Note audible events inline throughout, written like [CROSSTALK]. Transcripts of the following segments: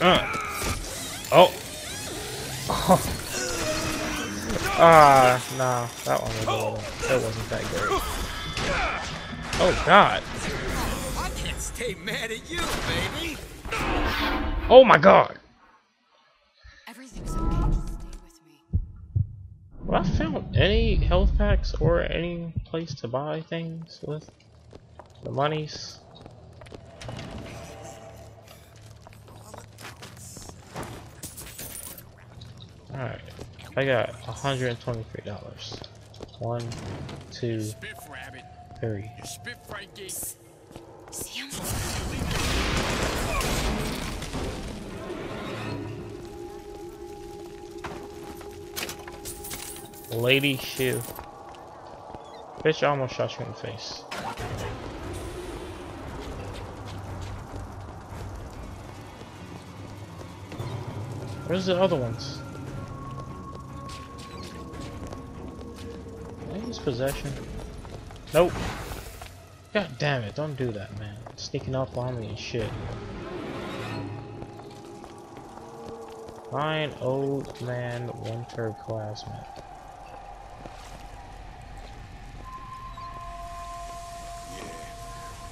Uh. Oh. [LAUGHS] Ah, uh, nah, that one was a little, that wasn't that good. Oh God. I can't stay mad at you, baby. Oh my God. Everything's okay. Stay with me. Have I found any health packs or any place to buy things with the monies? Alright, I got $123. One, two, three. two, Spiff rabbit. three. Spiff Frankie. See him? Lady shoe. Bitch, I almost shot you in the face. Where's the other ones? Did possession? Nope. God damn it, don't do that, man. It's Sneaking up on me and shit. Fine old man winter classmate. Yeah.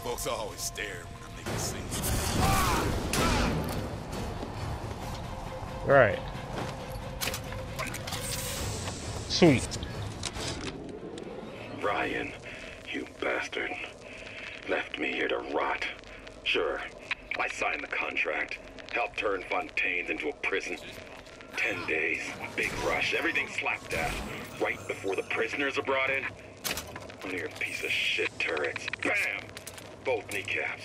Folks always stare when I'm making scenes. Right. Sweet. Ryan, you bastard. Left me here to rot. Sure, I signed the contract. Helped turn Fontaine's into a prison. Ten days, big rush, everything slapdash. Right before the prisoners are brought in. One of your piece of shit turrets. Bam! Both kneecaps.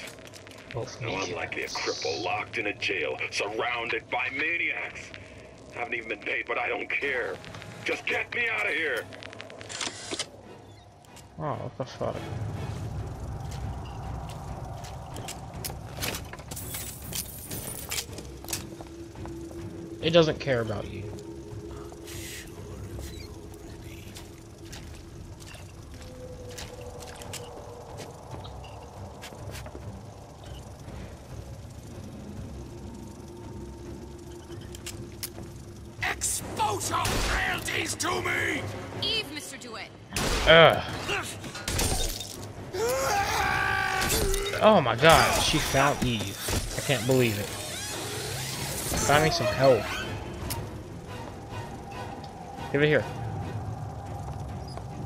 Both Now I'm likely a cripple locked in a jail, surrounded by maniacs. Haven't even been paid, but I don't care. Just get me out of here. Oh, what the fuck? It doesn't care about you. Expose your frailties to me! Eve, Mr. DeWitt. Ugh. Oh my god, she found Eve. I can't believe it. Find me some help. Give it here.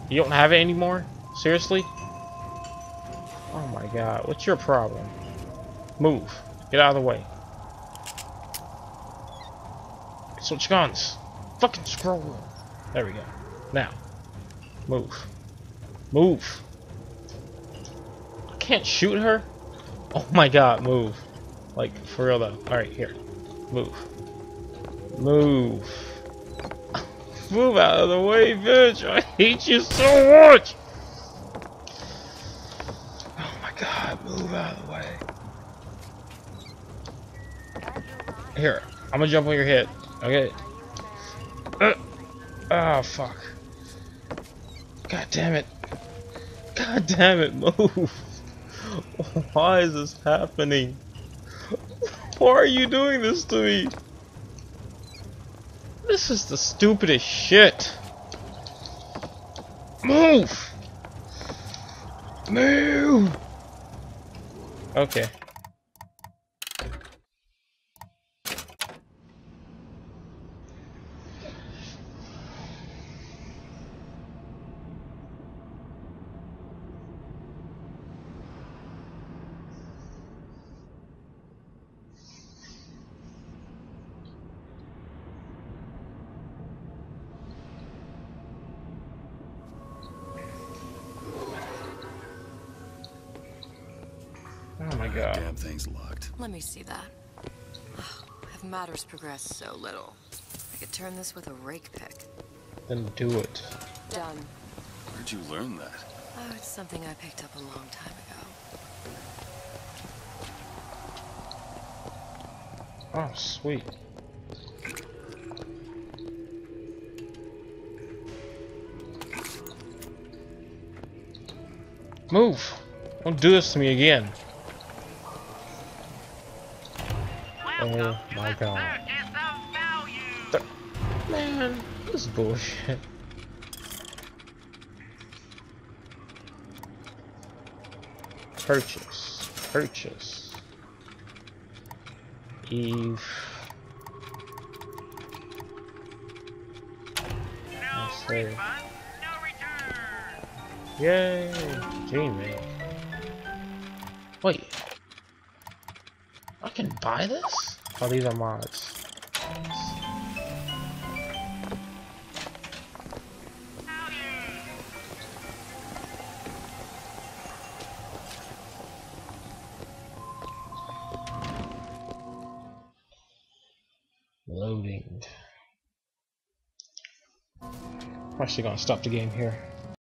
You don't have it anymore? Seriously? Oh my god, what's your problem? Move. Get out of the way. Switch guns. Fucking scroll. There we go. Now. Move. Move. I can't shoot her? Oh my god, move. Like, for real though. Alright, here. Move. Move. [LAUGHS] move out of the way, bitch! I hate you so much! Oh my god, move out of the way. Here, I'm gonna jump on your head. Okay? Uh, oh, fuck. God damn it. God damn it, move. [LAUGHS] Why is this happening? Why are you doing this to me? This is the stupidest shit. Move! Move! Okay. Oh my god. Damn thing's locked. Let me see that. Oh, have matters progressed so little? I could turn this with a rake pick. Then do it. Done. Where'd you learn that? Oh, it's something I picked up a long time ago. Oh, sweet. Move! Don't do this to me again. Well, Oh my god. Man, this is bullshit. Purchase. Purchase. Eve. Let's see. Yay! Gmail. Wait. I can buy this? Oh, these are mods. Loading. I'm actually gonna stop the game here.